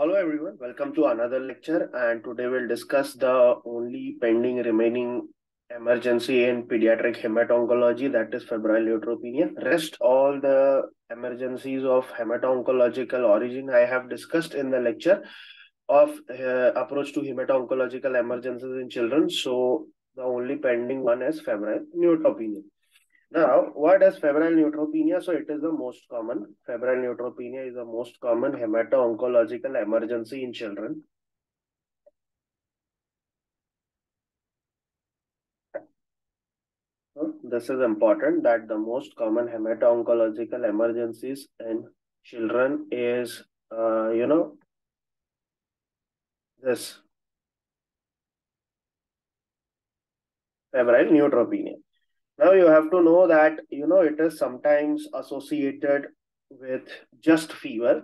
Hello everyone, welcome to another lecture and today we'll discuss the only pending remaining emergency in pediatric hemato-oncology that is febrile neutropenia. Rest all the emergencies of hemato-oncological origin I have discussed in the lecture of uh, approach to hemato-oncological emergencies in children. So the only pending one is febrile neutropenia. Now, what is febrile neutropenia? So it is the most common. Febrile neutropenia is the most common hemato-oncological emergency in children. So this is important that the most common hemato-oncological emergencies in children is, uh, you know, this febrile neutropenia. Now you have to know that, you know, it is sometimes associated with just fever.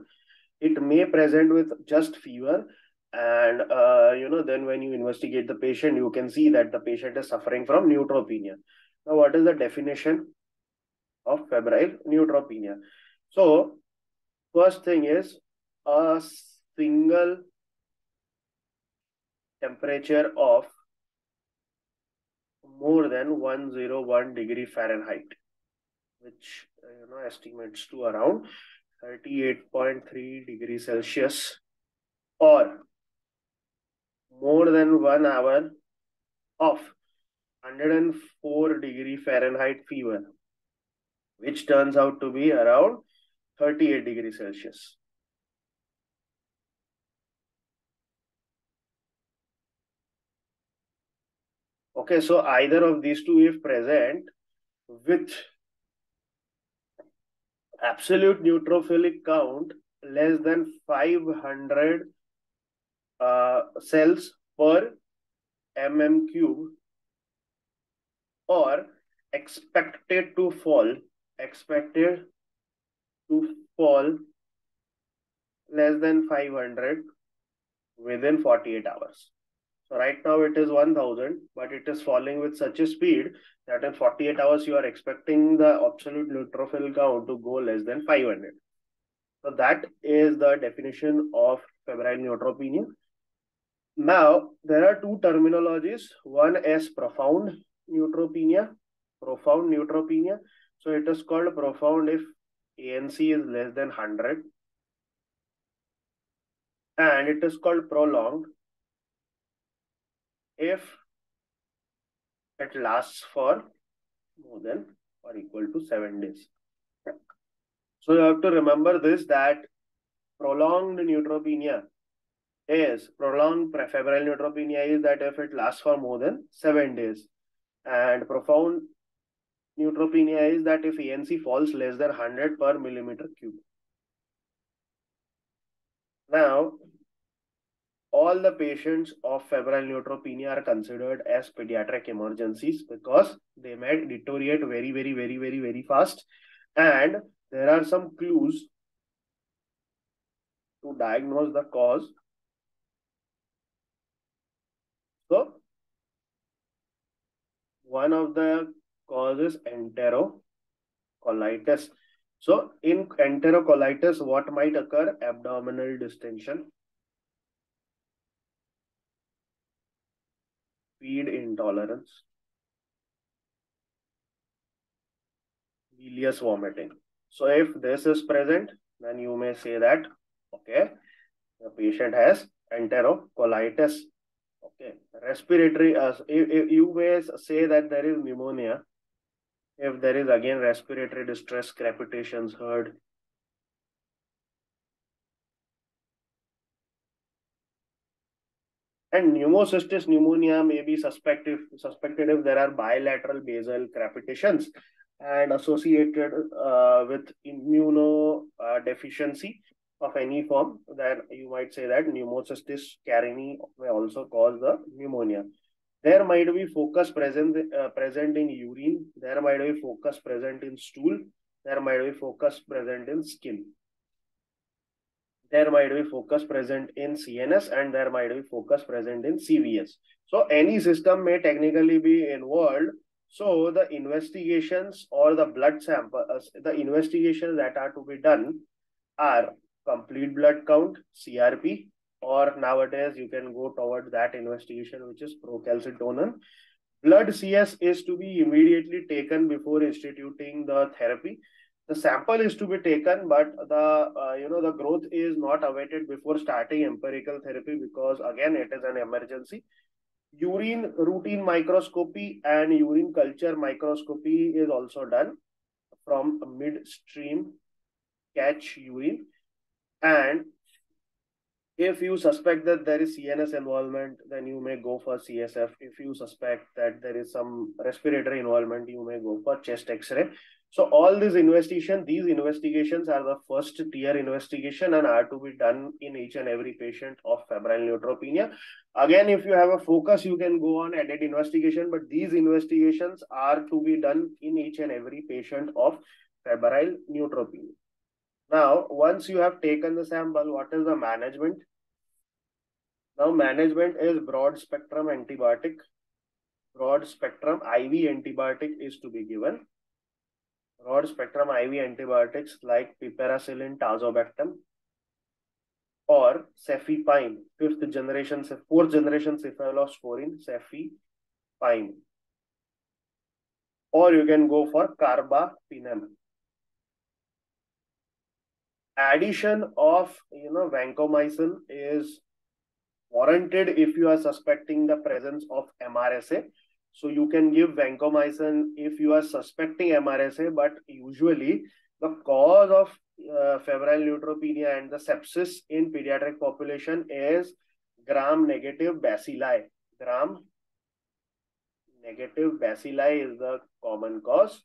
It may present with just fever. And, uh, you know, then when you investigate the patient, you can see that the patient is suffering from neutropenia. Now, what is the definition of febrile neutropenia? So, first thing is a single temperature of more than 101 degree Fahrenheit, which uh, you know estimates to around 38.3 degrees Celsius or more than one hour of 104 degree Fahrenheit fever, which turns out to be around 38 degrees Celsius. Okay, so either of these two if present with absolute neutrophilic count less than 500 uh, cells per mm cube or expected to fall expected to fall less than 500 within 48 hours. So right now it is 1000, but it is falling with such a speed that in 48 hours you are expecting the absolute neutrophil count to go less than 500. So that is the definition of febrile neutropenia. Now, there are two terminologies. One is profound neutropenia, profound neutropenia. So it is called profound if ANC is less than 100. And it is called prolonged if it lasts for more than or equal to seven days. So you have to remember this that prolonged neutropenia is prolonged febrile neutropenia is that if it lasts for more than seven days and profound neutropenia is that if ANC falls less than 100 per millimeter cube. Now, all the patients of febrile neutropenia are considered as pediatric emergencies because they might deteriorate very, very, very, very, very fast. And there are some clues to diagnose the cause. So, one of the causes enterocolitis. So, in enterocolitis, what might occur? Abdominal distension feed intolerance, bilious vomiting. So if this is present, then you may say that, okay, the patient has enterocolitis. Okay, respiratory, uh, you, you may say that there is pneumonia. If there is again respiratory distress, crepitations heard, And pneumocystis pneumonia may be suspected, suspected if there are bilateral basal crepitations and associated uh, with immunodeficiency uh, of any form, then you might say that pneumocystis carinii may also cause the pneumonia. There might be focus present, uh, present in urine. There might be focus present in stool. There might be focus present in skin there might be focus present in CNS and there might be focus present in CVS. So any system may technically be involved. So the investigations or the blood sample, uh, the investigations that are to be done are complete blood count, CRP, or nowadays you can go toward that investigation, which is procalcitonin. Blood CS is to be immediately taken before instituting the therapy. The sample is to be taken, but the uh, you know the growth is not awaited before starting empirical therapy because again it is an emergency. Urine routine microscopy and urine culture microscopy is also done from midstream catch urine and if you suspect that there is CNS involvement, then you may go for CSF. If you suspect that there is some respiratory involvement, you may go for chest X-ray. So all these investigation, these investigations are the first tier investigation and are to be done in each and every patient of febrile neutropenia. Again, if you have a focus, you can go on added investigation, but these investigations are to be done in each and every patient of febrile neutropenia. Now, once you have taken the sample, what is the management? Now, management is broad spectrum antibiotic. Broad spectrum IV antibiotic is to be given. Broad spectrum IV antibiotics like piperacillin, tazobactam, or cefepime, fifth generation, fourth generation cephalosporin, cefepime. Or you can go for carbapenem addition of you know vancomycin is warranted if you are suspecting the presence of MRSA. So you can give vancomycin if you are suspecting MRSA, but usually the cause of uh, febrile neutropenia and the sepsis in pediatric population is gram negative bacilli. Gram negative bacilli is the common cause.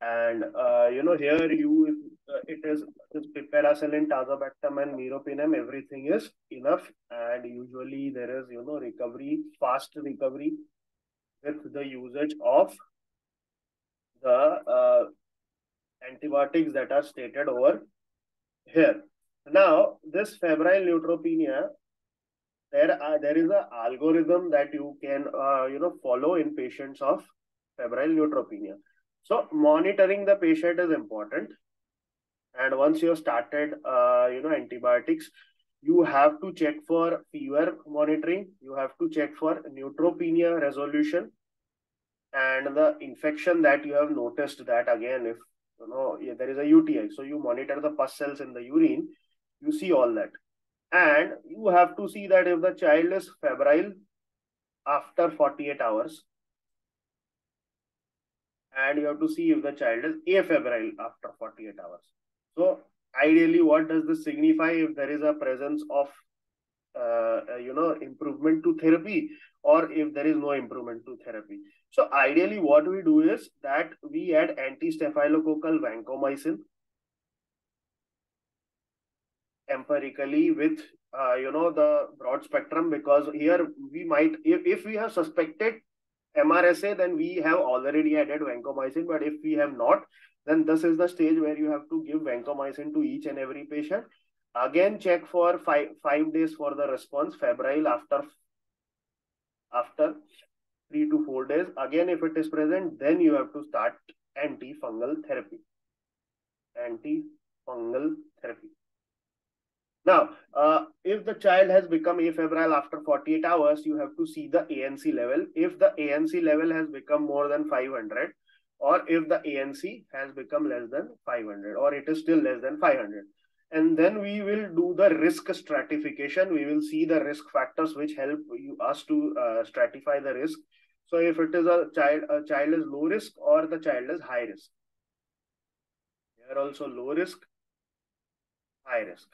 And, uh, you know, here you, uh, it is piperacillin, tazobactam and meropenem, everything is enough. And usually there is, you know, recovery, fast recovery with the usage of the uh, antibiotics that are stated over here. Now, this febrile neutropenia, there are, there is a algorithm that you can, uh, you know, follow in patients of febrile neutropenia. So monitoring the patient is important. And once you have started, uh, you know, antibiotics, you have to check for fever monitoring. You have to check for neutropenia resolution and the infection that you have noticed that again, if you know yeah, there is a UTI, so you monitor the pus cells in the urine, you see all that. And you have to see that if the child is febrile after 48 hours, and you have to see if the child is afebrile after 48 hours. So ideally, what does this signify if there is a presence of, uh, uh, you know, improvement to therapy or if there is no improvement to therapy? So ideally, what we do is that we add anti-staphylococcal vancomycin empirically with, uh, you know, the broad spectrum because here we might, if, if we have suspected MRSA, then we have already added vancomycin. But if we have not, then this is the stage where you have to give vancomycin to each and every patient. Again, check for five, five days for the response, febrile after, after three to four days. Again, if it is present, then you have to start antifungal therapy. Antifungal therapy. Now, uh, if the child has become afebrile after 48 hours, you have to see the ANC level. If the ANC level has become more than 500, or if the ANC has become less than 500, or it is still less than 500. And then we will do the risk stratification. We will see the risk factors which help you, us to uh, stratify the risk. So if it is a child, a child is low risk or the child is high risk. Here also low risk, high risk.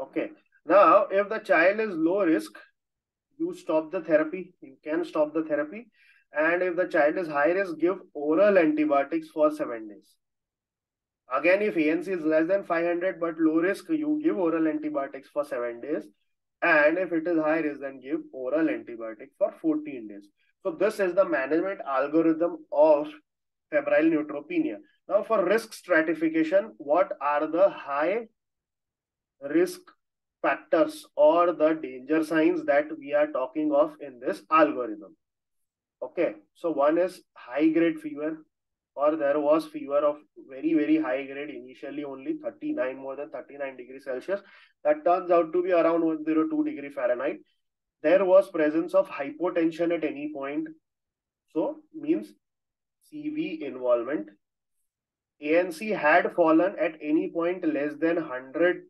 Okay. Now, if the child is low risk, you stop the therapy. You can stop the therapy. And if the child is high risk, give oral antibiotics for seven days. Again, if ANC is less than 500 but low risk, you give oral antibiotics for seven days. And if it is high risk, then give oral antibiotic for 14 days. So this is the management algorithm of febrile neutropenia. Now for risk stratification, what are the high risk factors or the danger signs that we are talking of in this algorithm. Okay, so one is high grade fever or there was fever of very, very high grade, initially only 39, more than 39 degrees Celsius, that turns out to be around 102 degree Fahrenheit. There was presence of hypotension at any point. So means CV involvement. ANC had fallen at any point less than 100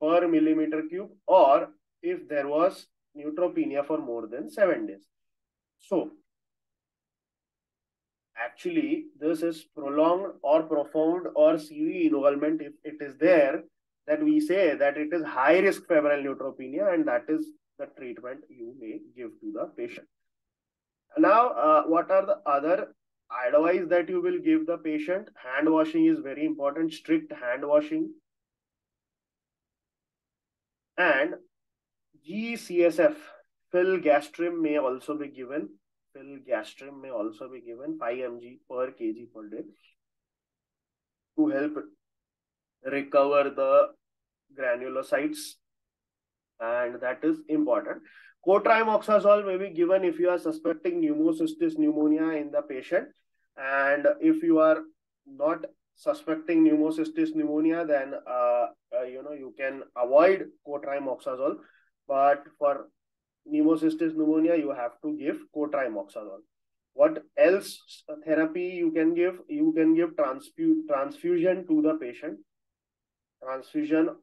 per millimeter cube or if there was neutropenia for more than seven days. So actually this is prolonged or profound or CV involvement if it is there that we say that it is high risk febrile neutropenia and that is the treatment you may give to the patient. Now, uh, what are the other advice that you will give the patient? Hand washing is very important, strict hand washing. And GCSF, filgrastim may also be given. Filgrastim may also be given 5 mg per kg per day to help recover the granulocytes and that is important. Cotrimoxazole may be given if you are suspecting pneumocystis pneumonia in the patient and if you are not suspecting pneumocystis pneumonia then uh, uh, you know you can avoid cotrimoxazole but for pneumocystis pneumonia you have to give cotrimoxazole. What else therapy you can give? You can give transfu transfusion to the patient. Transfusion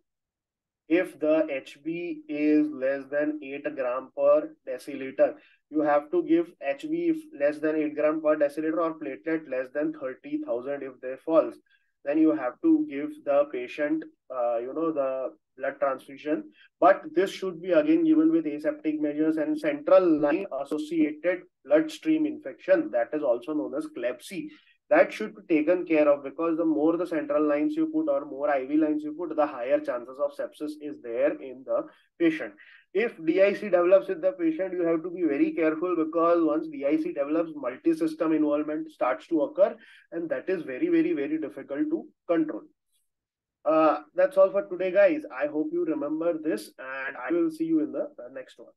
if the HB is less than 8 gram per deciliter, you have to give HB if less than 8 gram per deciliter or platelet less than 30,000 if they falls. Then you have to give the patient, uh, you know, the blood transfusion. But this should be again given with aseptic measures and central line associated bloodstream infection that is also known as CLABSI that should be taken care of because the more the central lines you put or more IV lines you put, the higher chances of sepsis is there in the patient. If DIC develops with the patient, you have to be very careful because once DIC develops, multi-system involvement starts to occur and that is very, very, very difficult to control. Uh, that's all for today, guys. I hope you remember this and I will see you in the next one.